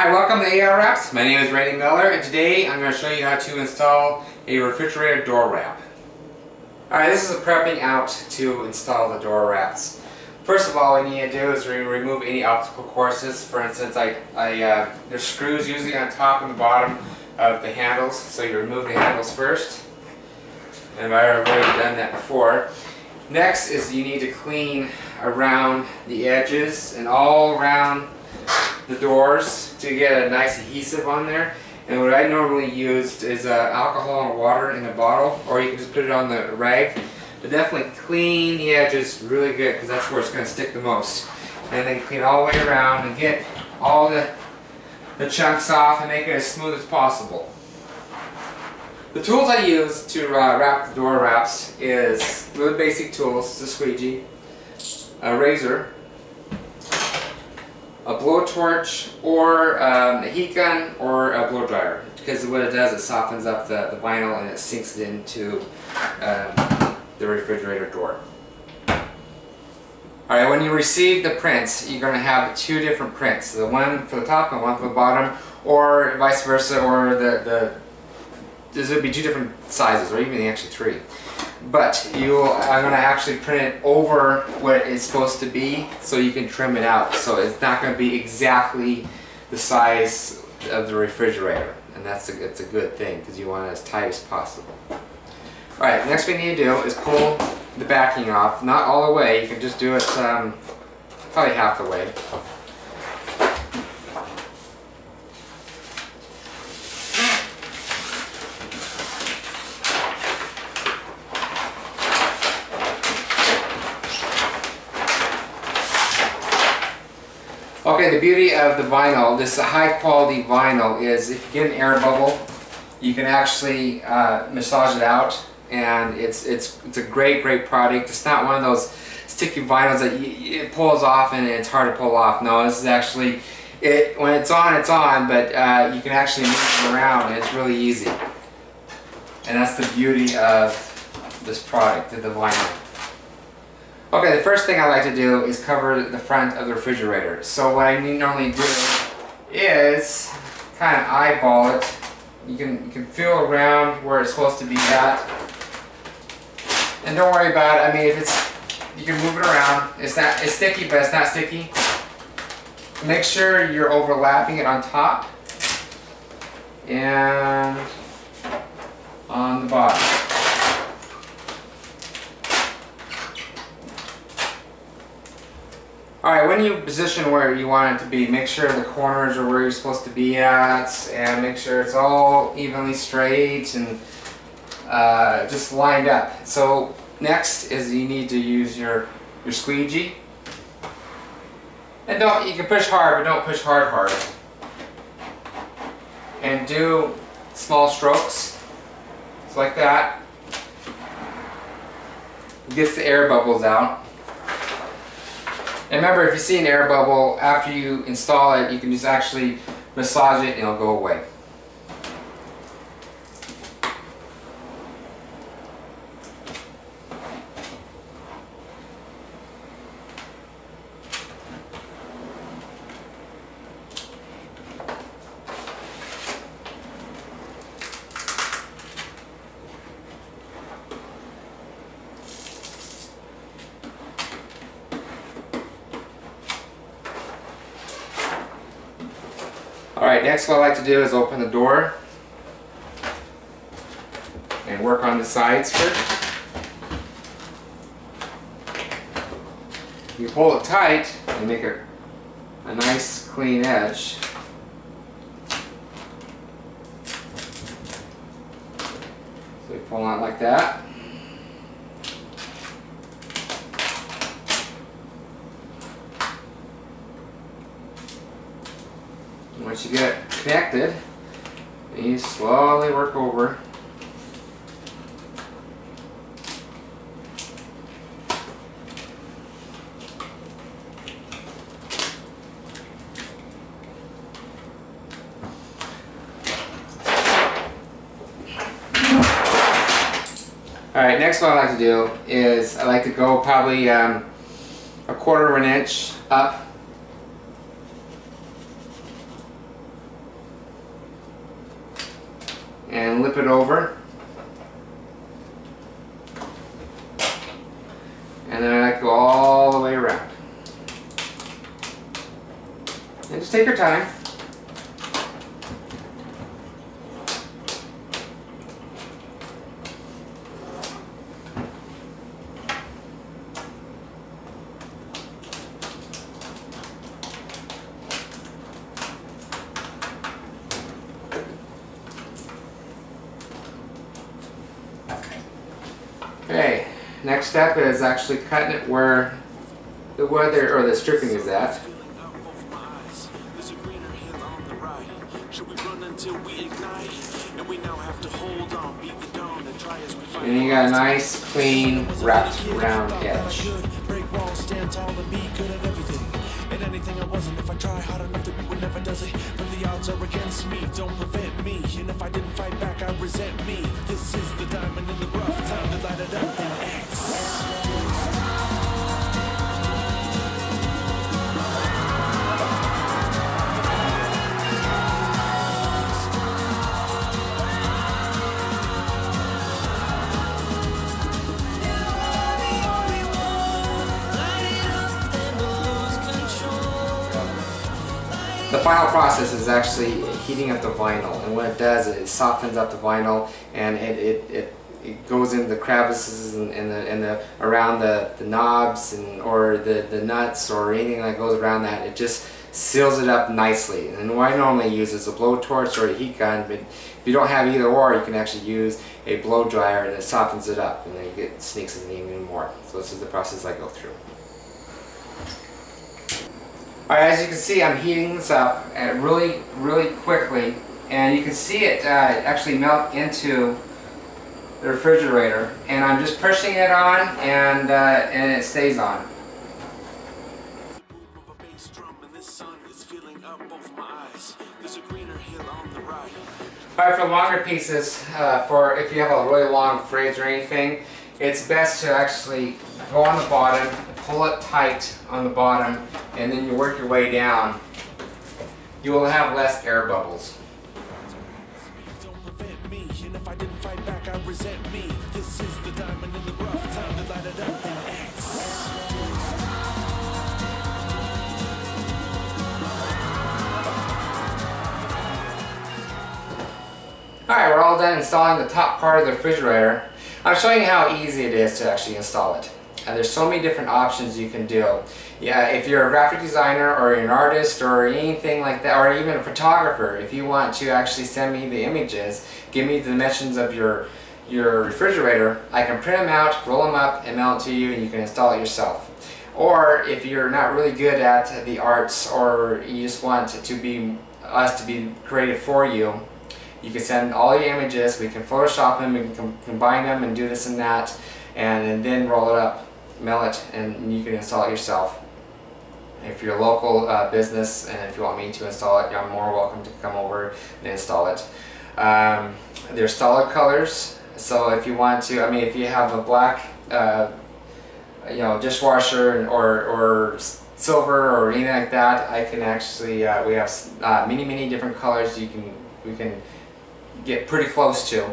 Hi, welcome to RM Wraps. My name is Randy Miller and today I'm going to show you how to install a refrigerator door wrap. Alright, this is a prepping out to install the door wraps. First of all, you need to do is re remove any obstacle courses. For instance, I, I, uh, there's screws usually on top and the bottom of the handles, so you remove the handles first. And I've already done that before. Next is you need to clean around the edges and all around the doors to get a nice adhesive on there. And what I normally used is uh, alcohol and water in a bottle, or you can just put it on the rag. But definitely clean the edges really good because that's where it's going to stick the most. And then clean all the way around and get all the, the chunks off and make it as smooth as possible. The tools I use to uh, wrap the door wraps is really basic tools, the squeegee, a razor, a blowtorch, or um, a heat gun, or a blow dryer. Because what it does, it softens up the, the vinyl and it sinks it into um, the refrigerator door. Alright, when you receive the prints, you're going to have two different prints. The one for the top and one for the bottom, or vice versa, or the, the going to be two different sizes, or even actually three. But you, I'm going to actually print it over what it's supposed to be, so you can trim it out. So it's not going to be exactly the size of the refrigerator, and that's a, it's a good thing because you want it as tight as possible. All right, next thing you need to do is pull the backing off. Not all the way. You can just do it um, probably half the way. Okay, the beauty of the vinyl, this high quality vinyl, is if you get an air bubble, you can actually uh, massage it out and it's it's it's a great great product. It's not one of those sticky vinyls that you, it pulls off and it's hard to pull off. No, this is actually it when it's on, it's on, but uh, you can actually move it around. It's really easy, and that's the beauty of this product, the vinyl. Okay, the first thing I like to do is cover the front of the refrigerator. So what I normally do is kind of eyeball it. You can, you can feel around where it's supposed to be at. And don't worry about it. I mean, if it's, you can move it around. It's not, it's sticky, but it's not sticky. Make sure you're overlapping it on top and on the bottom. Alright, when you position where you want it to be, make sure the corners are where you're supposed to be at, and make sure it's all evenly straight and uh, just lined up. So next is you need to use your, your squeegee. And don't, you can push hard, but don't push hard hard. And do small strokes, just like that. Gets the air bubbles out. And remember, if you see an air bubble, after you install it, you can just actually massage it and it'll go away. Alright, next what I like to do is open the door and work on the sides first. You pull it tight and make a, a nice clean edge. So you pull out like that. Once you get connected, you slowly work over. Alright, next what I like to do is I like to go probably um, a quarter of an inch up and lip it over. And then I go all the way around. And just take your time. Okay, next step is actually cutting it where the weather or the stripping is at. And you got a nice, clean, wrapped round edge. And anything I wasn't, if I try hard enough to be never does it. When the odds are against me, don't prevent me. And if I didn't fight back, I resent me. This is the The final process is actually heating up the vinyl and what it does is it softens up the vinyl and it, it, it, it goes into the crevices and, and, the, and the around the, the knobs and or the, the nuts or anything that goes around that it just seals it up nicely and what I normally use is a blowtorch or a heat gun but if you don't have either or you can actually use a blow dryer and it softens it up and then it sneaks in even more so this is the process I go through. Alright, as you can see, I'm heating this up uh, really, really quickly, and you can see it uh, actually melt into the refrigerator. And I'm just pushing it on, and uh, and it stays on. Alright, for longer pieces, uh, for if you have a really long fridge or anything, it's best to actually go on the bottom, pull it tight on the bottom, and then you work your way down. You will have less air bubbles. Alright, we're all done installing the top part of the refrigerator. I'm showing you how easy it is to actually install it. And there's so many different options you can do. Yeah, if you're a graphic designer or an artist or anything like that, or even a photographer, if you want to actually send me the images, give me the dimensions of your your refrigerator, I can print them out, roll them up, and mail it to you, and you can install it yourself. Or if you're not really good at the arts, or you just want to be us to be creative for you, you can send all your images, we can Photoshop them, we can com combine them and do this and that, and then roll it up, mail it, and you can install it yourself. If you're a local uh, business and if you want me to install it, you're more welcome to come over and install it. Um, there's solid colors, so if you want to, I mean if you have a black uh, you know, dishwasher or, or silver or anything like that, I can actually, uh, we have uh, many, many different colors you can, we can get pretty close to.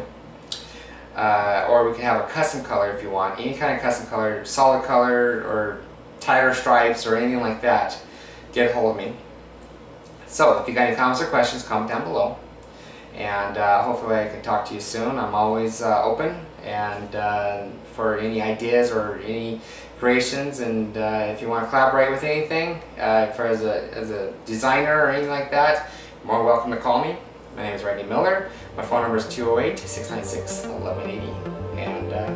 Uh, or we can have a custom color if you want, any kind of custom color, solid color or tighter stripes or anything like that, get a hold of me. So if you got any comments or questions, comment down below. And uh, hopefully I can talk to you soon. I'm always uh, open and uh, for any ideas or any creations and uh, if you want to collaborate with anything uh, for as a, as a designer or anything like that, you're more welcome to call me. My name is Randy Miller. My phone number is 208-696-1180 and uh,